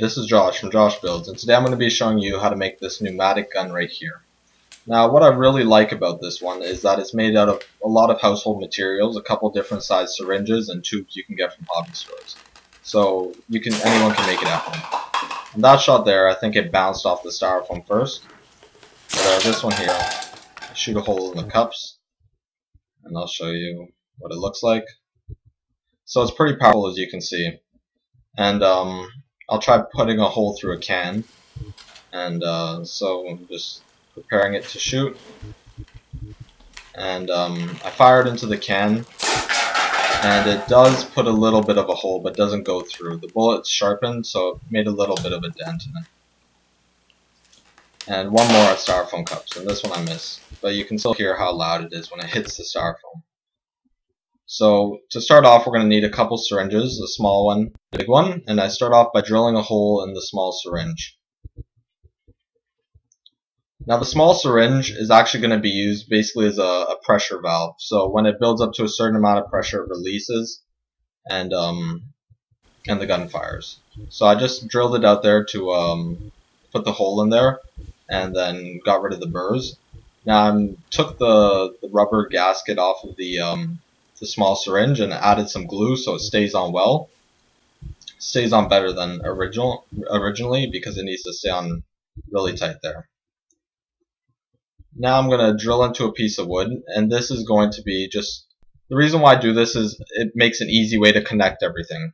This is Josh from Josh Builds, and today I'm going to be showing you how to make this pneumatic gun right here. Now, what I really like about this one is that it's made out of a lot of household materials, a couple different size syringes and tubes you can get from hobby stores. So you can anyone can make it at home. And that shot there, I think it bounced off the styrofoam first. But uh, this one here, shoot a hole in the cups, and I'll show you what it looks like. So it's pretty powerful as you can see. And um, I'll try putting a hole through a can. And uh, so I'm just preparing it to shoot. And um, I fire it into the can. And it does put a little bit of a hole, but doesn't go through. The bullet's sharpened, so it made a little bit of a dent in it. And one more at styrofoam cups, and this one I miss. But you can still hear how loud it is when it hits the styrofoam. So to start off, we're going to need a couple syringes, a small one, a big one, and I start off by drilling a hole in the small syringe. Now the small syringe is actually going to be used basically as a, a, pressure valve. So when it builds up to a certain amount of pressure, it releases, and um, and the gun fires. So I just drilled it out there to um, put the hole in there, and then got rid of the burrs. Now I took the, the rubber gasket off of the um, the small syringe and added some glue so it stays on well. Stays on better than original originally because it needs to stay on really tight there. Now I'm going to drill into a piece of wood and this is going to be just the reason why I do this is it makes an easy way to connect everything.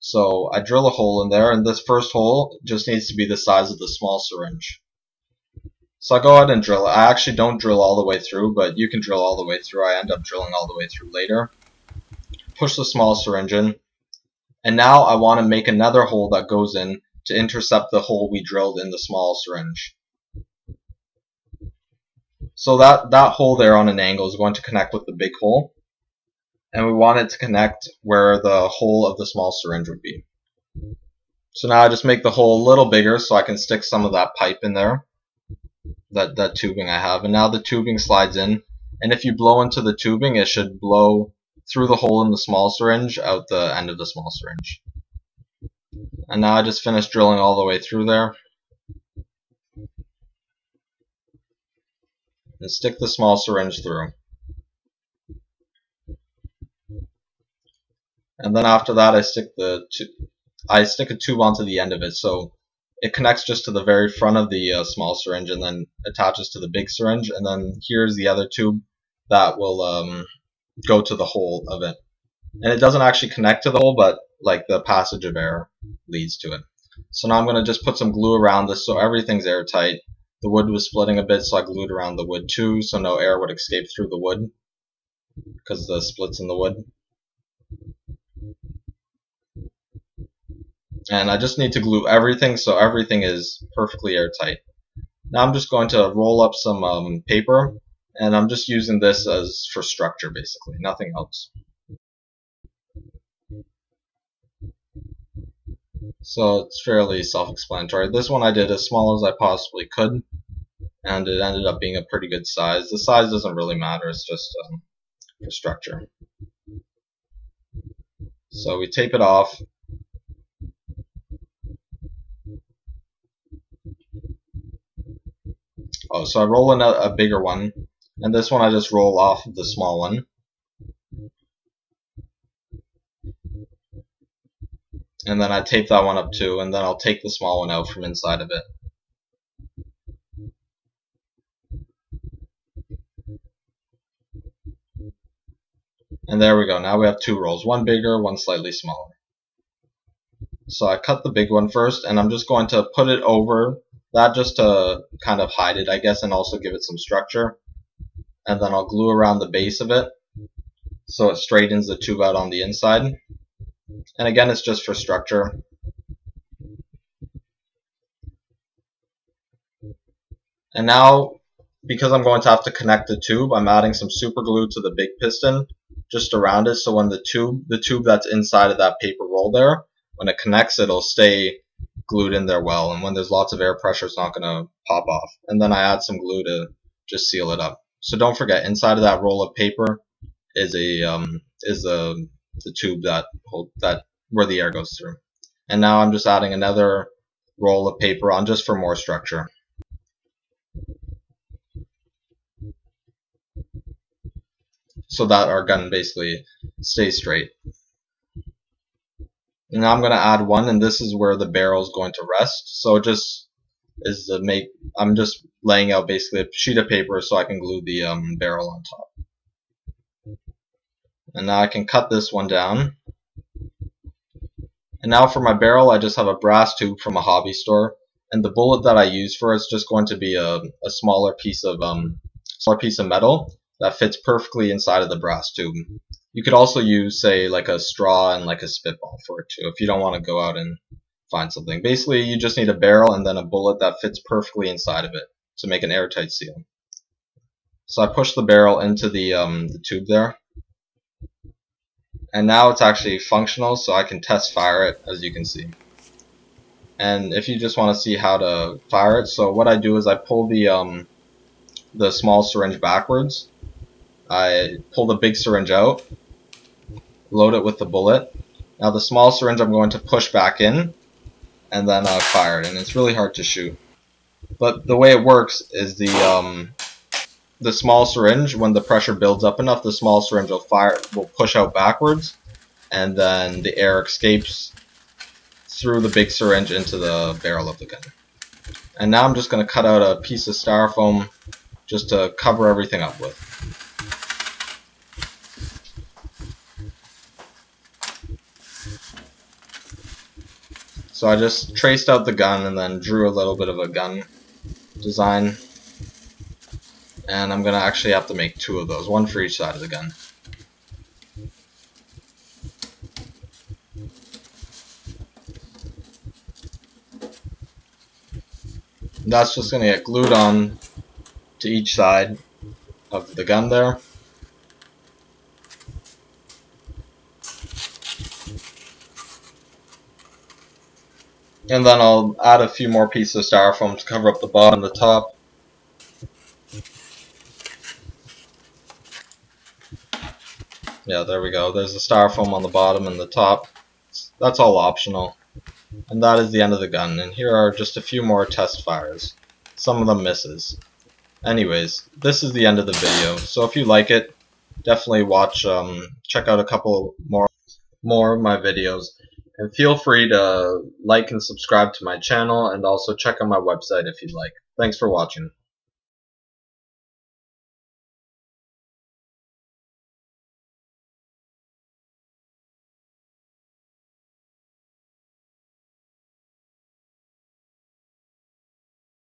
So I drill a hole in there and this first hole just needs to be the size of the small syringe. So I go ahead and drill. I actually don't drill all the way through, but you can drill all the way through. I end up drilling all the way through later. Push the small syringe in. And now I want to make another hole that goes in to intercept the hole we drilled in the small syringe. So that, that hole there on an angle is going to connect with the big hole. And we want it to connect where the hole of the small syringe would be. So now I just make the hole a little bigger so I can stick some of that pipe in there that, that tubing I have. And now the tubing slides in. And if you blow into the tubing, it should blow through the hole in the small syringe out the end of the small syringe. And now I just finished drilling all the way through there. And stick the small syringe through. And then after that I stick the I stick a tube onto the end of it so it connects just to the very front of the uh, small syringe and then attaches to the big syringe and then here's the other tube that will um, go to the hole of it. And it doesn't actually connect to the hole but like the passage of air leads to it. So now I'm going to just put some glue around this so everything's airtight. The wood was splitting a bit so I glued around the wood too so no air would escape through the wood because the splits in the wood and I just need to glue everything so everything is perfectly airtight. Now I'm just going to roll up some um, paper and I'm just using this as for structure basically, nothing else. So it's fairly self-explanatory. This one I did as small as I possibly could and it ended up being a pretty good size. The size doesn't really matter, it's just um, for structure. So we tape it off Oh, so I roll in a, a bigger one, and this one I just roll off the small one. And then I tape that one up too, and then I'll take the small one out from inside of it. And there we go. Now we have two rolls. One bigger, one slightly smaller. So I cut the big one first, and I'm just going to put it over that just to kind of hide it, I guess, and also give it some structure. And then I'll glue around the base of it so it straightens the tube out on the inside. And again, it's just for structure. And now, because I'm going to have to connect the tube, I'm adding some super glue to the big piston just around it so when the tube, the tube that's inside of that paper roll there, when it connects, it'll stay glued in there well. And when there's lots of air pressure, it's not going to pop off. And then I add some glue to just seal it up. So don't forget, inside of that roll of paper is a um, is the the tube that hold that where the air goes through. And now I'm just adding another roll of paper on just for more structure. So that our gun basically stays straight. And now I'm going to add one and this is where the barrel is going to rest. So just is to make, I'm just laying out basically a sheet of paper so I can glue the um, barrel on top. And now I can cut this one down. And now for my barrel, I just have a brass tube from a hobby store. And the bullet that I use for it is just going to be a, a smaller piece of um, smaller piece of metal that fits perfectly inside of the brass tube. You could also use, say, like a straw and like a spitball for it too, if you don't want to go out and find something. Basically, you just need a barrel and then a bullet that fits perfectly inside of it to make an airtight seal. So I push the barrel into the, um, the tube there. And now it's actually functional, so I can test fire it, as you can see. And if you just want to see how to fire it, so what I do is I pull the, um, the small syringe backwards. I pull the big syringe out, load it with the bullet. Now the small syringe I'm going to push back in, and then uh, fire it, and it's really hard to shoot. But the way it works is the um, the small syringe, when the pressure builds up enough, the small syringe will fire, will push out backwards, and then the air escapes through the big syringe into the barrel of the gun. And now I'm just going to cut out a piece of styrofoam just to cover everything up with. So I just traced out the gun and then drew a little bit of a gun design. And I'm going to actually have to make two of those, one for each side of the gun. That's just going to get glued on to each side of the gun there. And then I'll add a few more pieces of styrofoam to cover up the bottom and the top. Yeah, there we go. There's the styrofoam on the bottom and the top. That's all optional. And that is the end of the gun. And here are just a few more test fires. Some of them misses. Anyways, this is the end of the video. So if you like it, definitely watch, um, check out a couple more, more of my videos. And feel free to like and subscribe to my channel and also check out my website if you'd like. Thanks for watching.